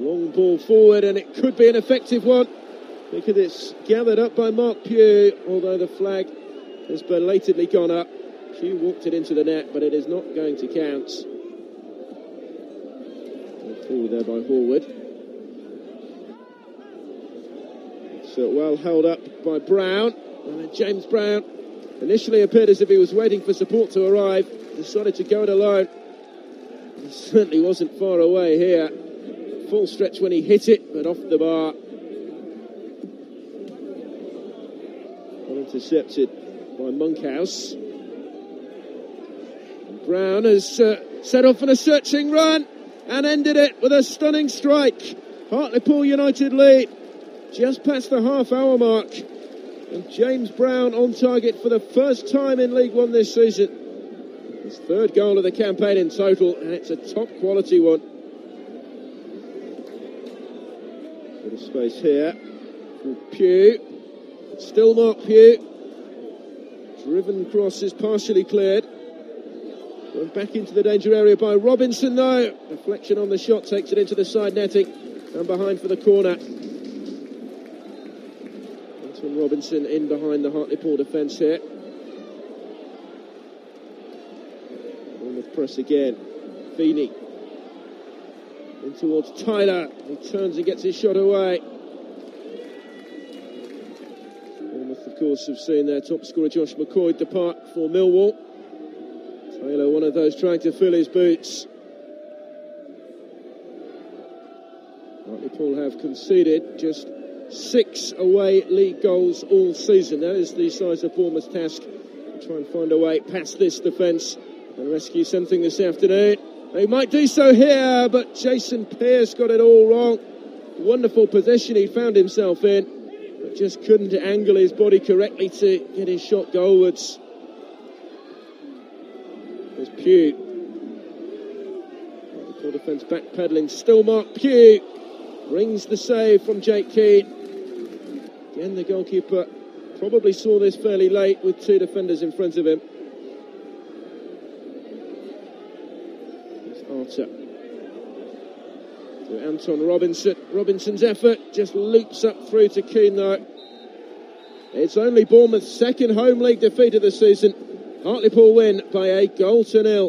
Long ball forward, and it could be an effective one because it's gathered up by Marc Pugh, although the flag has belatedly gone up. Pugh walked it into the net, but it is not going to count. Forward there by Horwood. So well held up by Brown. And James Brown initially appeared as if he was waiting for support to arrive. Decided to go it alone. He certainly wasn't far away here. Full stretch when he hit it, but off the bar. Intercepted by Monkhouse. Brown has uh, set off on a searching run and ended it with a stunning strike. Hartlepool United lead just past the half hour mark. And James Brown on target for the first time in League One this season. His third goal of the campaign in total, and it's a top quality one. Bit of space here for Pugh. Still Marc Pugh. Driven cross is partially cleared. Going back into the danger area by Robinson, though. Deflection on the shot takes it into the side netting and behind for the corner. Anton Robinson in behind the Hartlepool defence here. The press again. Feeney in towards Taylor. He turns and gets his shot away. Bournemouth, of course, have seen their top scorer Josh McQuoid depart for Millwall. Taylor, one of those trying to fill his boots. Hartlepool have conceded just six away league goals all season. That is the size of Bournemouth's task. Try and find a way past this defence and rescue something this afternoon. They might do so here, but Jason Pearce got it all wrong. Wonderful position he found himself in, but just couldn't angle his body correctly to get his shot goalwards. There's Pugh. The defence backpedaling. Still Marc Pugh. Rings the save from Jake Kean. Again, the goalkeeper probably saw this fairly late with two defenders in front of him. To Anton Robinson. Robinson's effort just loops up through to Kean, though. It's only Bournemouth's second home league defeat of the season. Hartlepool win by a goal to nil.